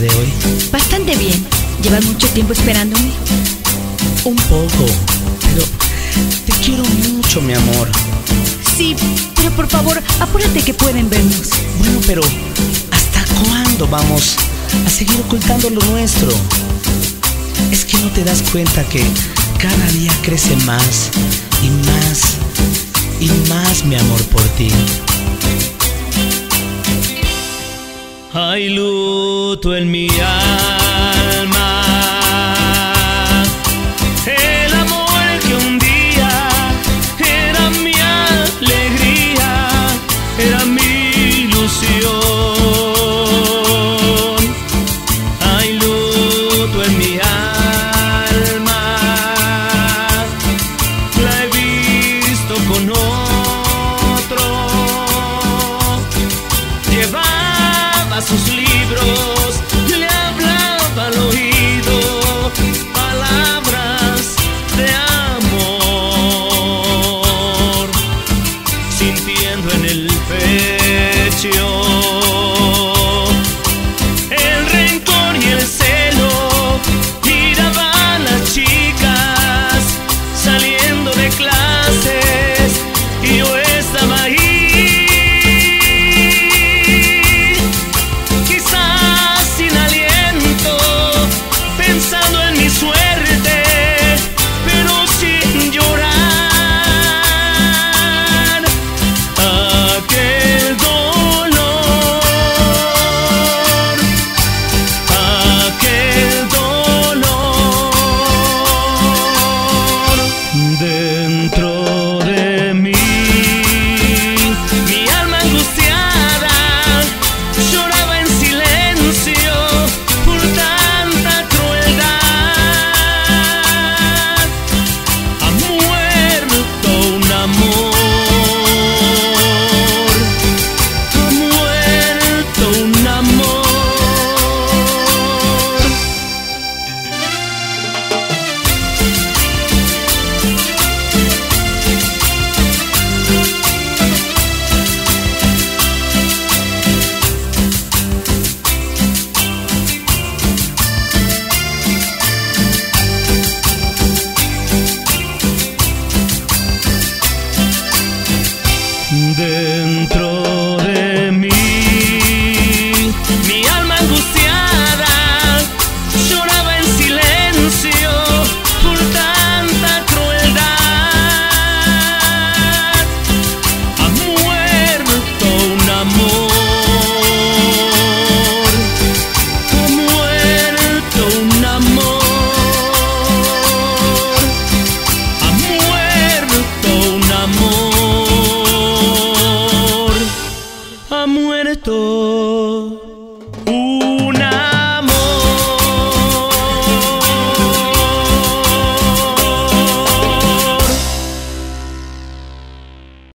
de hoy? Bastante bien. ¿Llevas mucho tiempo esperándome? Un poco, pero te quiero mucho, mi amor. Sí, pero por favor, apúrate que pueden vernos. Bueno, pero ¿hasta cuándo vamos a seguir ocultando lo nuestro? Es que no te das cuenta que cada día crece más y más y más mi amor por ti. Hay luto en mi alma. Sus libros, dentro